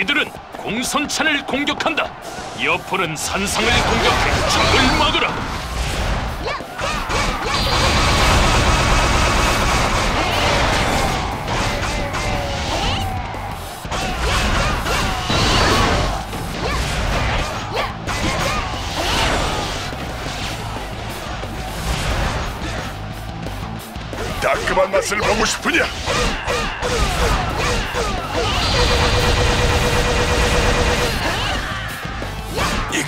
우리들은 공선찬을 공격한다. 여포는 산상을 공격해 적을 막으라. 따끔한 맛을 보고 싶으냐?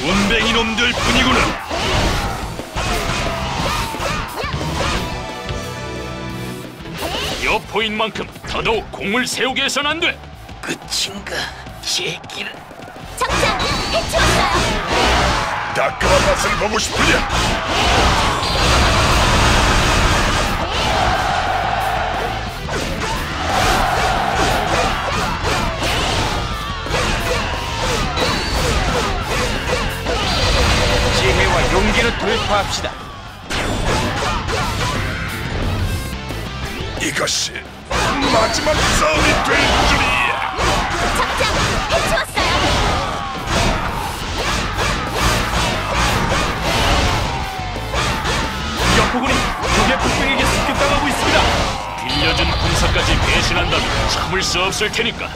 운뱅이 놈들 뿐이구나. 여포인 만큼 더더욱 공을 세우게 해선 안 돼. 끝인가 제길 적장 해치웠어요. 따끔한 맛을 보고 싶으냐? 돌파합시다 이것이 마지막 싸움이 될 줄이야. 적장 해치웠어요. 여포군이 적의 폭병에게 습격당하고 있습니다. 빌려준 군사까지 배신한다면 참을 수 없을 테니까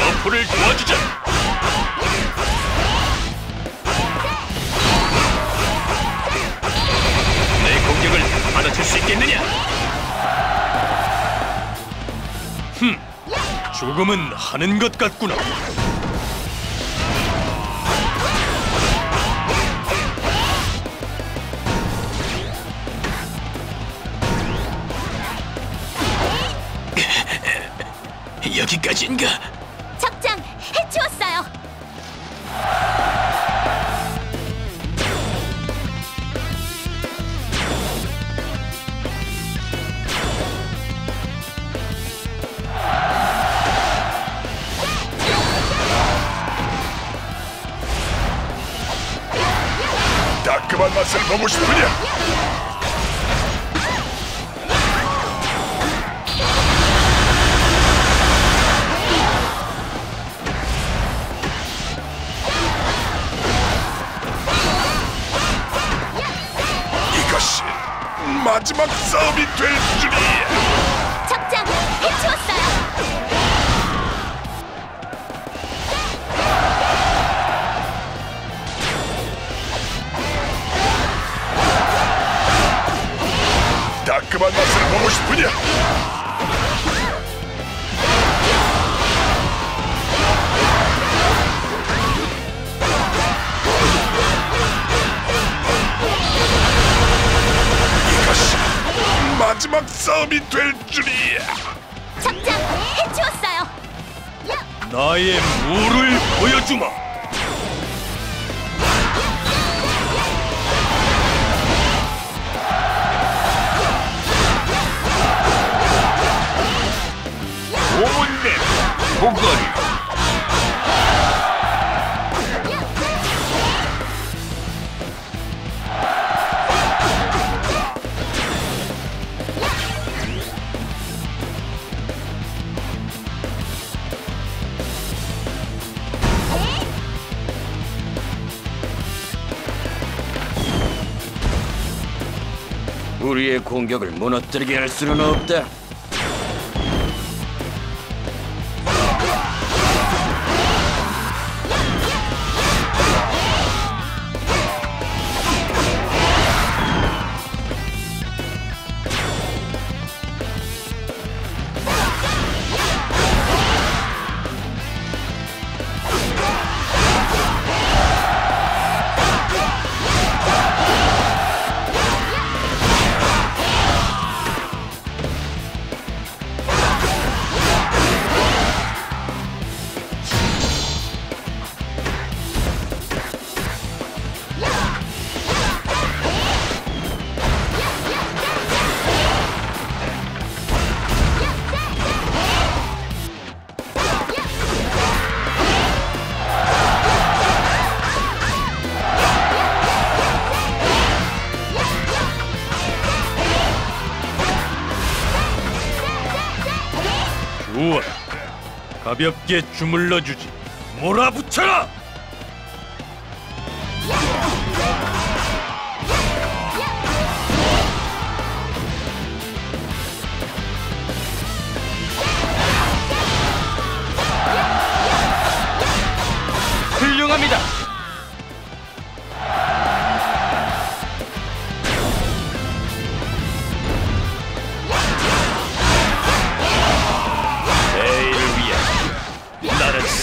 여포를 도와주자. 있겠느냐? 흠, 조금은 하는 것 같구나. 따끔한 맛을 보고 싶으냐? 이것이 마지막 싸움이 될 줄 싸움이 될 줄이야. 적장 해치웠어요. 나의 무를 보여주마. 오문내 보거리. 우리의 공격을 무너뜨리게 할 수는 없다 가볍게 주물러 주지. 몰아붙여라. 훌륭합니다.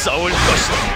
싸울 것이다.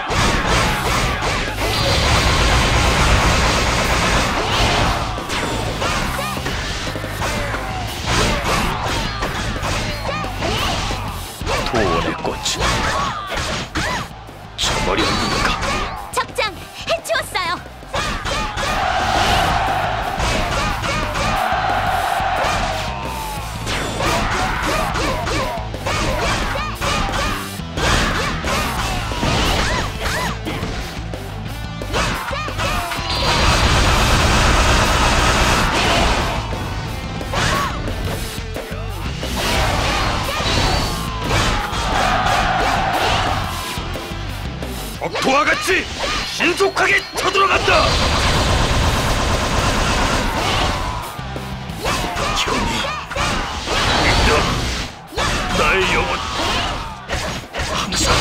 적토와 같이 신속하게 쳐들어간다. 형이 믿어. 나의 영혼 항상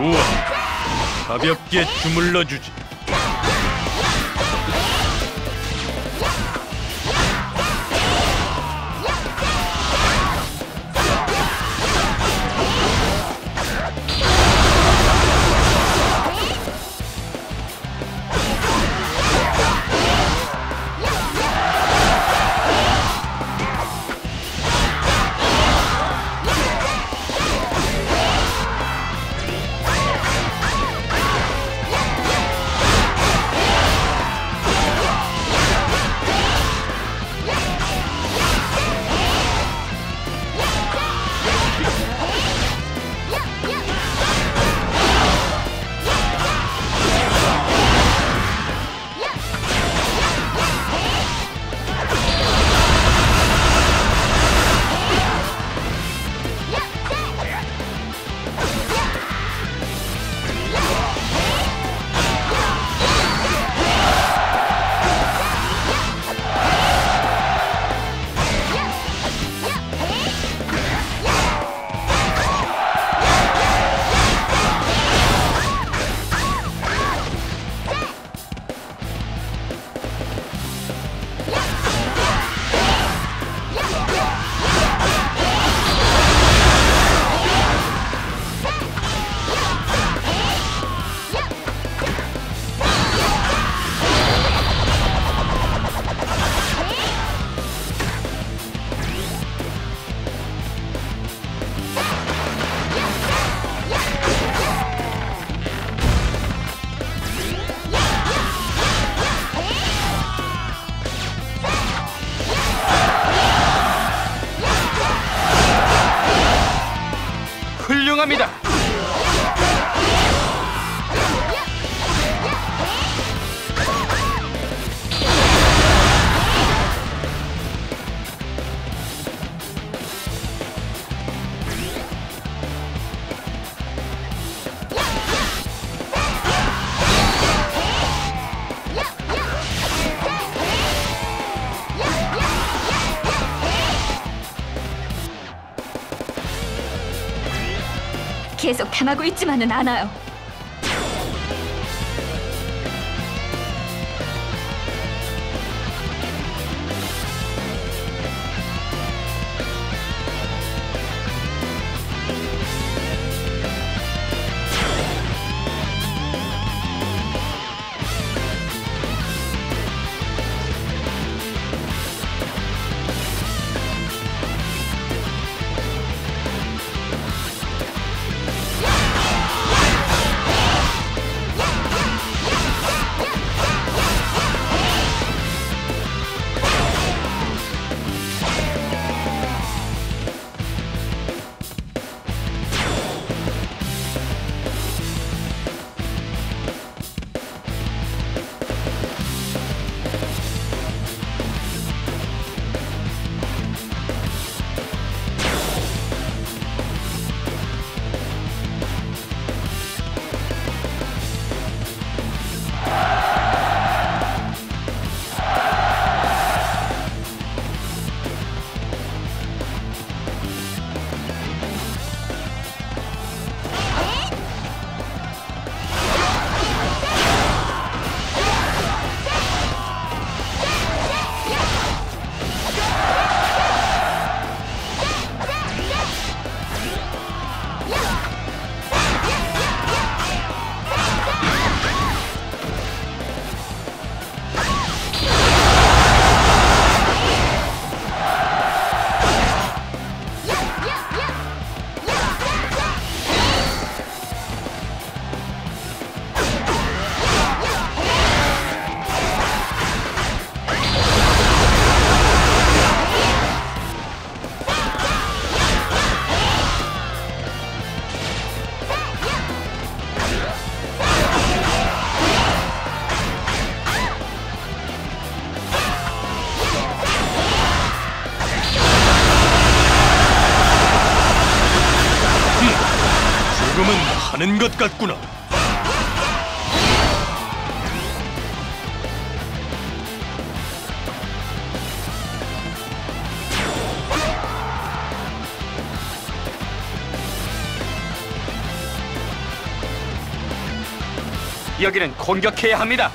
좋아. 가볍게 주물러 주지. 훌륭합니다. 당하고 있지만은 않아요. 하는 것 같구나. 여기는 공격해야 합니다.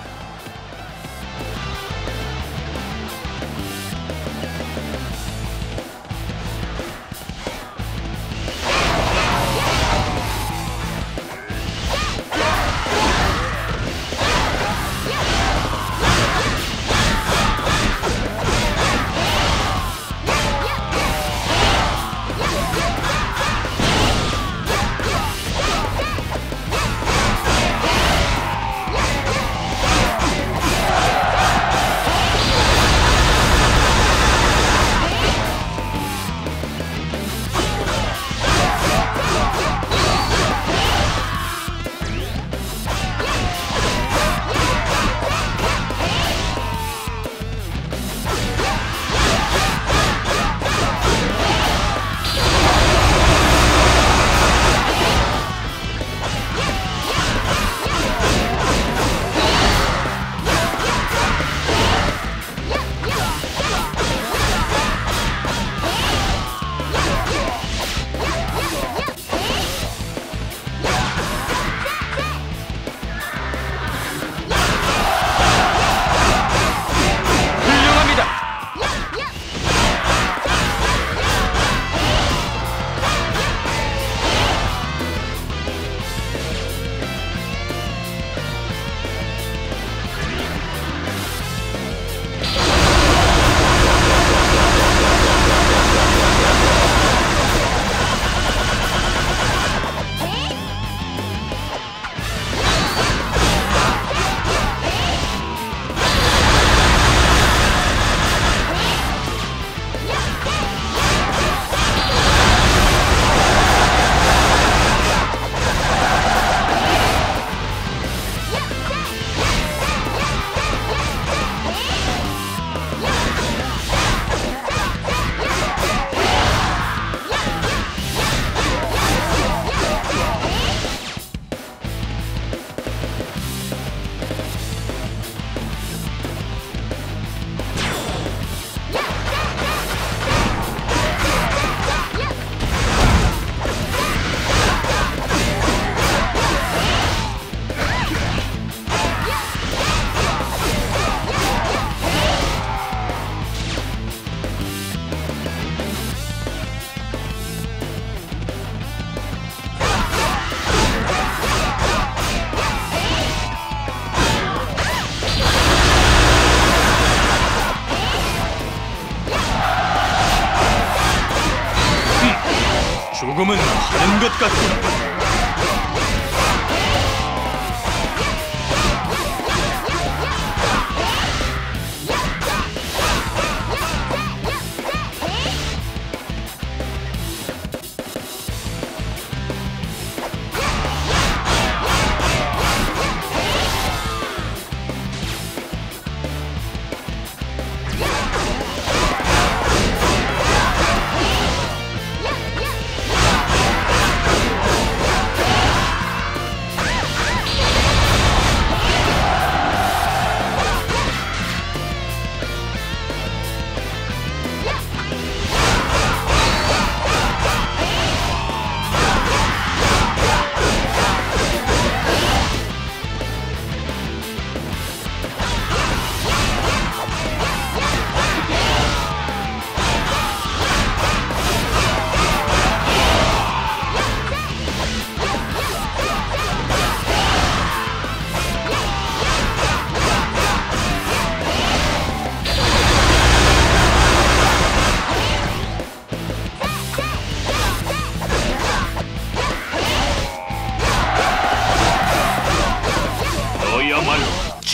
조금은 다른 것 같군.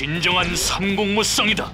진정한 삼국무성이다.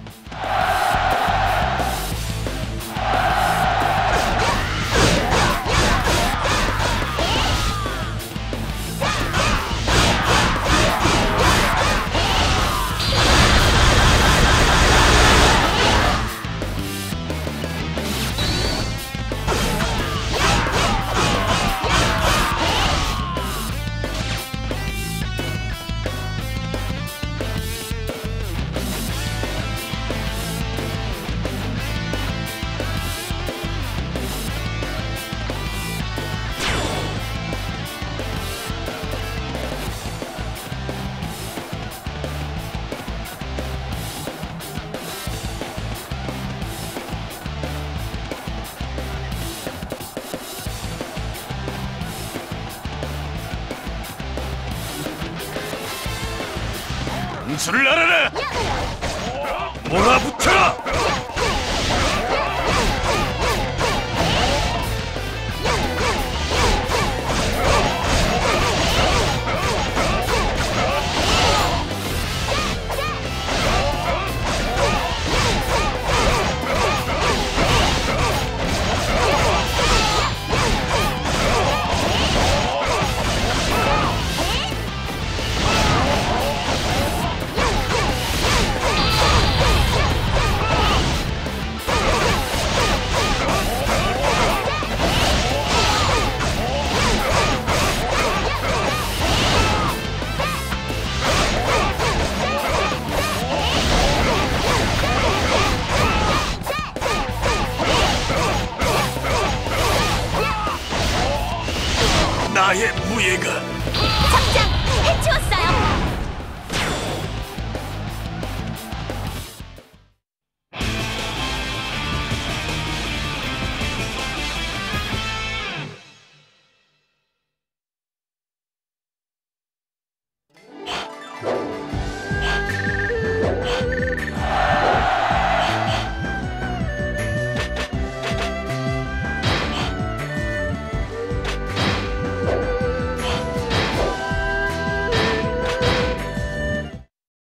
나의 무예가 당장 해치웠어요.